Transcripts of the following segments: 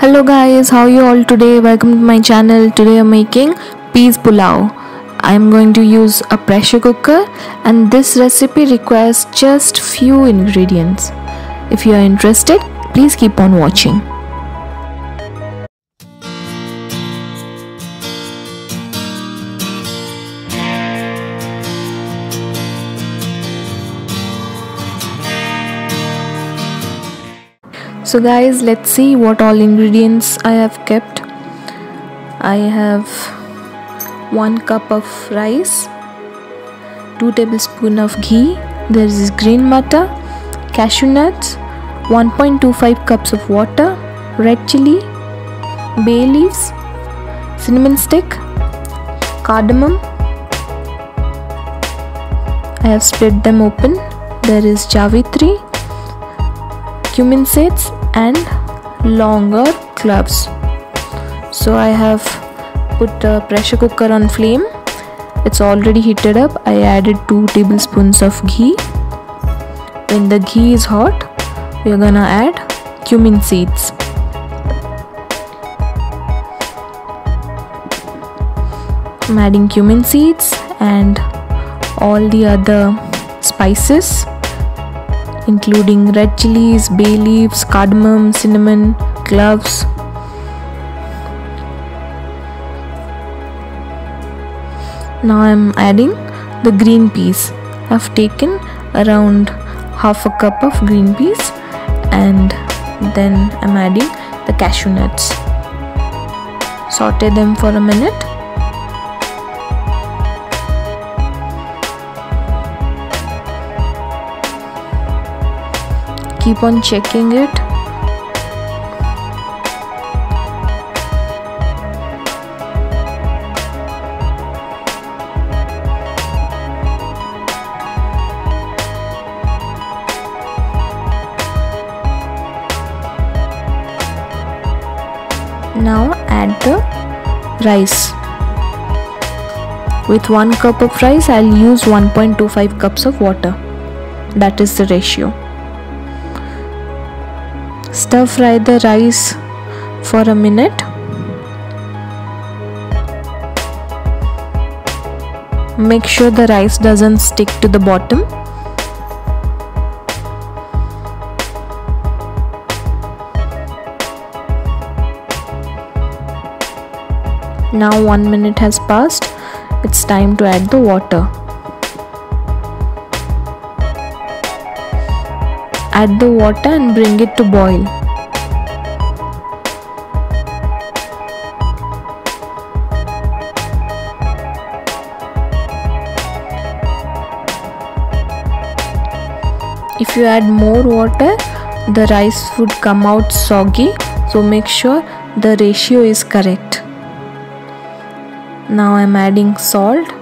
hello guys how are you all today? Welcome to my channel. Today i'm making peas pulao. I'm going to use a pressure cooker and this recipe requires just few ingredients. If you are interested please keep on watching so guys let's see what all ingredients I have kept. I have 1 cup of rice 2 tablespoon of ghee there is green matar cashew nuts 1.25 cups of water red chili bay leaves cinnamon stick cardamom. I have split them open. There is javitri cumin seeds and longer cloves. So I have put a pressure cooker on flame. It's already heated up. I added 2 tablespoons of ghee. When the ghee is hot we're gonna add cumin seeds. I'm adding cumin seeds and all the other spices including red chilies, bay leaves, cardamom, cinnamon, cloves. Now I'm adding the green peas. I've taken around half a cup of green peas and then I'm adding the cashew nuts. Saute them for a minute keep on checking it. Now add the rice. With 1 cup of rice I'll use 1.25 cups of water. That is the ratio Stir fry the rice for a minute. Make sure the rice doesn't stick to the bottom. Now 1 minute has passed. It's time to add the water. Add the water and bring it to boil. If you add more water, the rice would come out soggy, so make sure the ratio is correct. Now I am adding salt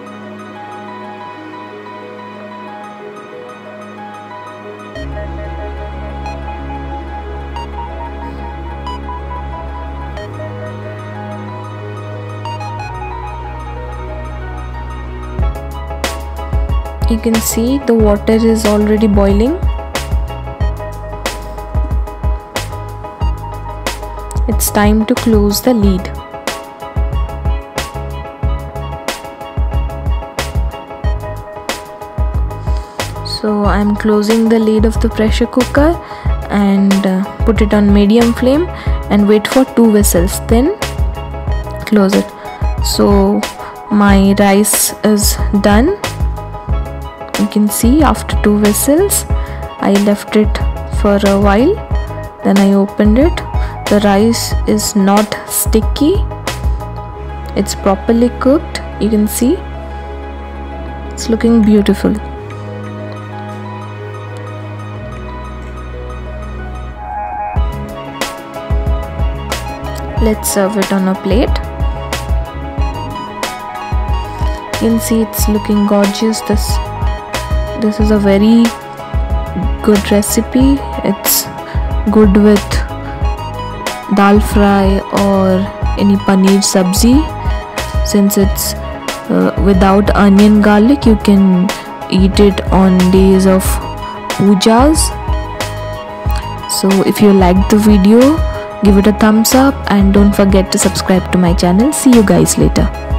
you can see the water is already boiling. It's time to close the lid. So I'm closing the lid of the pressure cooker and uh, put it on medium flame and wait for two whistles then close it. So my rice is done you can see after two whistles I left it for a while. Then I opened it. The rice is not sticky. It's properly cooked. You can see. It's looking beautiful. Let's serve it on a plate. You can see it's looking gorgeous this this is a very good recipe. It's good with dal fry or any paneer sabzi. Since it's uh, without onion garlic you can eat it on days of pujas. So if you liked the video give it a thumbs up and don't forget to subscribe to my channel. See you guys later